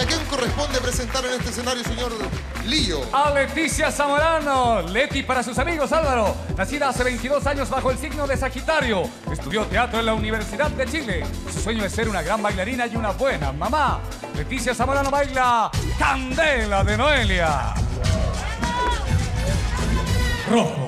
a quién corresponde presentar en este escenario, señor Lillo? A Leticia Zamorano. Leti para sus amigos, Álvaro. Nacida hace 22 años bajo el signo de Sagitario. Estudió teatro en la Universidad de Chile. Su sueño es ser una gran bailarina y una buena mamá. Leticia Zamorano baila Candela de Noelia. Rojo.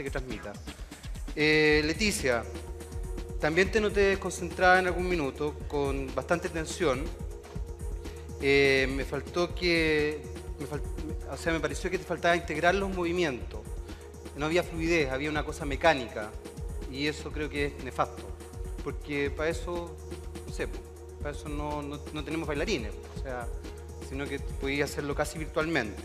Gente que transmita. Eh, Leticia, también te noté concentrada en algún minuto, con bastante tensión. Eh, me faltó que, o sea, me pareció que te faltaba integrar los movimientos. No había fluidez, había una cosa mecánica. Y eso creo que es nefasto. Porque para eso, no sé, para eso no, no- no tenemos bailarines. O sea, sino que podías hacerlo casi virtualmente.